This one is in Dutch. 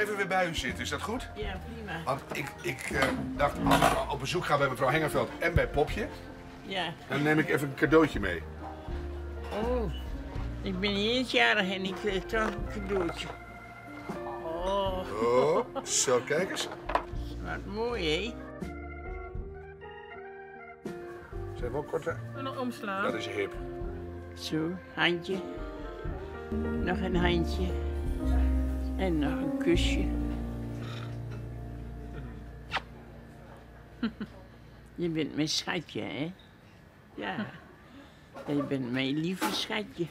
even weer bij u zitten, is dat goed? Ja, prima. Want ik, ik eh, dacht, als ik op bezoek ga bij mevrouw Hengerveld en bij Popje, Ja. dan neem ik even een cadeautje mee. Oh, ik ben niet eens jarig en ik kreeg toch een cadeautje. Oh, Oh, zo, kijk eens. wat mooi, hè? Zijn we ook kort, hè? En een omslaan. Dat is hip. Zo, handje. Nog een handje. En nog een kusje. Je bent mijn schatje, hè? Ja. Je bent mijn lieve schatje.